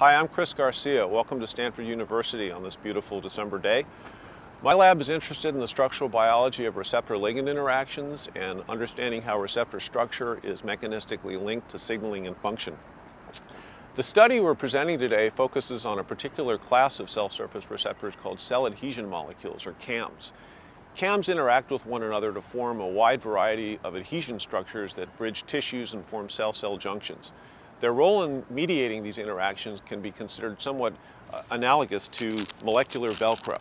Hi, I'm Chris Garcia. Welcome to Stanford University on this beautiful December day. My lab is interested in the structural biology of receptor-ligand interactions and understanding how receptor structure is mechanistically linked to signaling and function. The study we're presenting today focuses on a particular class of cell surface receptors called cell adhesion molecules, or CAMs. CAMs interact with one another to form a wide variety of adhesion structures that bridge tissues and form cell-cell junctions. Their role in mediating these interactions can be considered somewhat uh, analogous to molecular Velcro.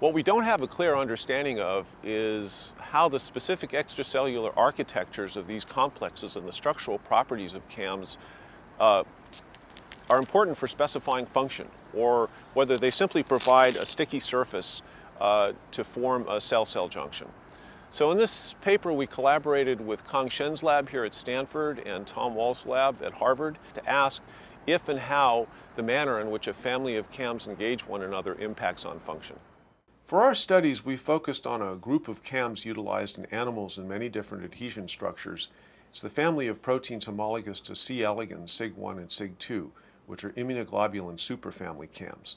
What we don't have a clear understanding of is how the specific extracellular architectures of these complexes and the structural properties of CAMs uh, are important for specifying function, or whether they simply provide a sticky surface uh, to form a cell-cell junction. So in this paper, we collaborated with Kang Shen's lab here at Stanford and Tom Walz's lab at Harvard to ask if and how the manner in which a family of CAMs engage one another impacts on function. For our studies, we focused on a group of CAMs utilized in animals in many different adhesion structures. It's the family of proteins homologous to C. elegans, SYG-1 and SYG-2, which are immunoglobulin superfamily CAMs.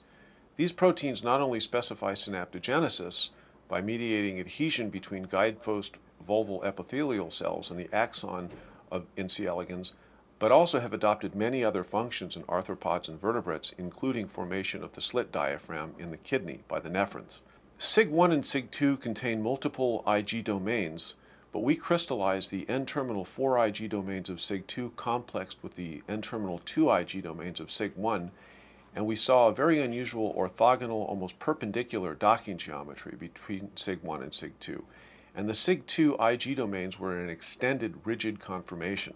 These proteins not only specify synaptogenesis by mediating adhesion between guidepost vulval epithelial cells and the axon of in C. elegans, but also have adopted many other functions in arthropods and vertebrates, including formation of the slit diaphragm in the kidney by the nephrons. SYG-1 and SYG-2 contain multiple Ig domains, but we crystallized the N-terminal 4 Ig domains of SYG-2 complexed with the N-terminal 2 Ig domains of SYG-1, and we saw a very unusual orthogonal, almost perpendicular docking geometry between SYG-1 and SYG-2. And the SYG-2 Ig domains were in an extended rigid conformation.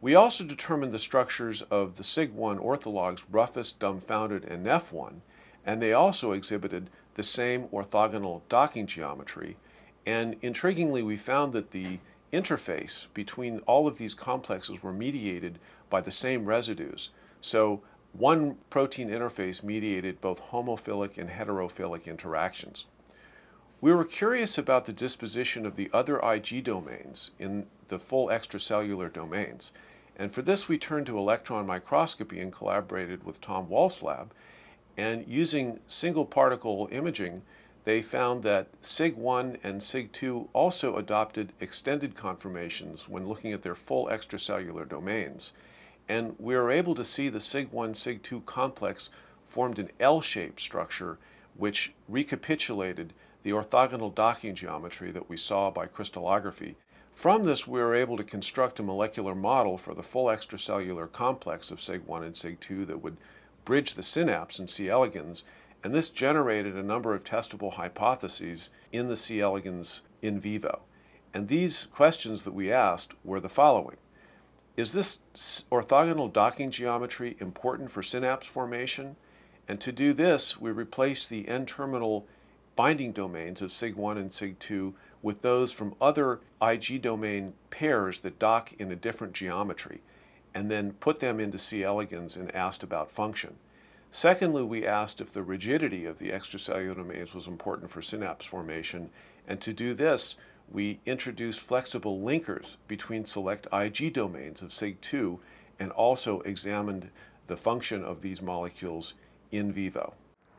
We also determined the structures of the SYG-1 orthologs Roughest, dumbfounded, and Neph1, and they also exhibited the same orthogonal docking geometry. And intriguingly, we found that the interface between all of these complexes were mediated by the same residues. So one protein interface mediated both homophilic and heterophilic interactions. We were curious about the disposition of the other Ig domains in the full extracellular domains. And for this, we turned to electron microscopy and collaborated with Tom Walz's lab and using single particle imaging, they found that SYG-1 and SYG-2 also adopted extended conformations when looking at their full extracellular domains. And we were able to see the SYG-1 SYG-2 complex formed an L-shaped structure which recapitulated the orthogonal docking geometry that we saw by crystallography. From this, we were able to construct a molecular model for the full extracellular complex of SYG-1 and SYG-2 that would bridge the synapse in C. elegans, and this generated a number of testable hypotheses in the C. elegans in vivo. And these questions that we asked were the following. Is this orthogonal docking geometry important for synapse formation? And to do this, we replace the N-terminal binding domains of SYG-1 and SYG-2 with those from other Ig domain pairs that dock in a different geometry and then put them into C. elegans and asked about function. Secondly, we asked if the rigidity of the extracellular domains was important for synapse formation, and to do this, we introduced flexible linkers between select Ig domains of SYG-2 and also examined the function of these molecules in vivo.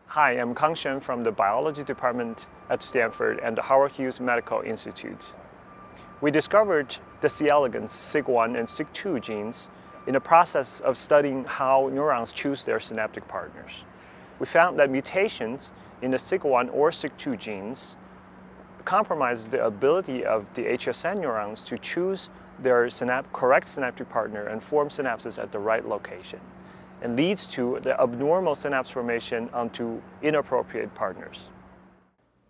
Hi, I'm Kang Shen from the Biology Department at Stanford and the Howard Hughes Medical Institute. We discovered the C. elegans SYG-1 and SYG-2 genes in the process of studying how neurons choose their synaptic partners. We found that mutations in the SYG-1 or SYG-2 genes compromises the ability of the HSN neurons to choose their synap correct synaptic partner and form synapses at the right location and leads to the abnormal synapse formation onto inappropriate partners.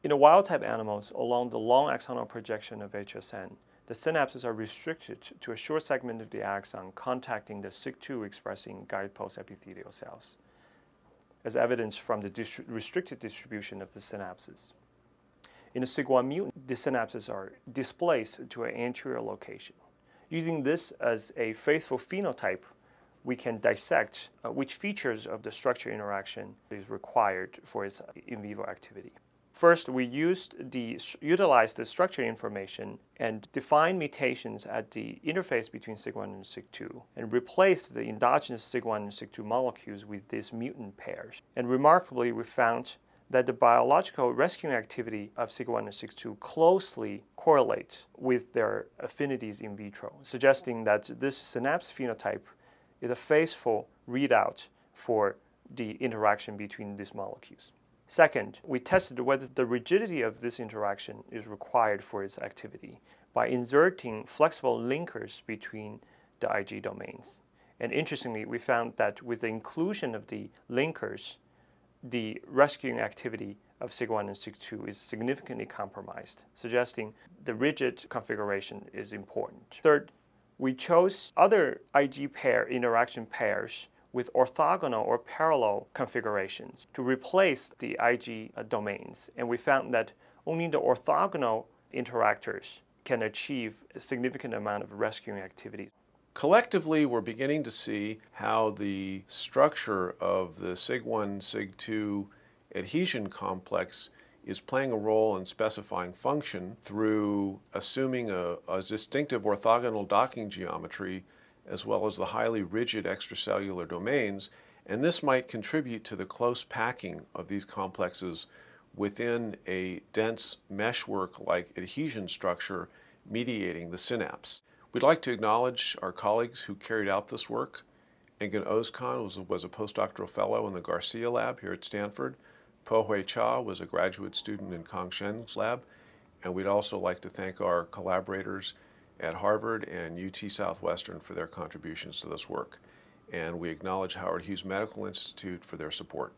In the wild-type animals, along the long axonal projection of HSN, the synapses are restricted to a short segment of the axon contacting the SYG-2 expressing guidepost epithelial cells, as evidenced from the restricted distribution of the synapses. In a SYG-1 mutant, the synapses are displaced to an anterior location. Using this as a faithful phenotype, we can dissect uh, which features of the structure interaction is required for its in vivo activity. First, we used the, utilized the structure information and defined mutations at the interface between SYG-1 and SYG-2 and replaced the endogenous SYG-1 and SYG-2 molecules with these mutant pairs. And remarkably, we found that the biological rescuing activity of SYG-1 and SYG-2 closely correlate with their affinities in vitro, suggesting that this synapse phenotype is a faithful readout for the interaction between these molecules. Second, we tested whether the rigidity of this interaction is required for its activity by inserting flexible linkers between the Ig domains. And interestingly, we found that with the inclusion of the linkers, the rescuing activity of SYG-1 and SYG-2 is significantly compromised, suggesting the rigid configuration is important. Third, we chose other Ig pair interaction pairs with orthogonal or parallel configurations to replace the Ig uh, domains. And we found that only the orthogonal interactors can achieve a significant amount of rescuing activity. Collectively, we're beginning to see how the structure of the SYG-1, SYG-2 adhesion complex is playing a role in specifying function through assuming a, a distinctive orthogonal docking geometry as well as the highly rigid extracellular domains, and this might contribute to the close packing of these complexes within a dense meshwork like adhesion structure mediating the synapse. We'd like to acknowledge our colleagues who carried out this work. Engin Ozkan was, was a postdoctoral fellow in the Garcia lab here at Stanford. Po-Hui Chia was a graduate student in Kang Shen's lab. And we'd also like to thank our collaborators at Harvard and UT Southwestern for their contributions to this work. And we acknowledge Howard Hughes Medical Institute for their support.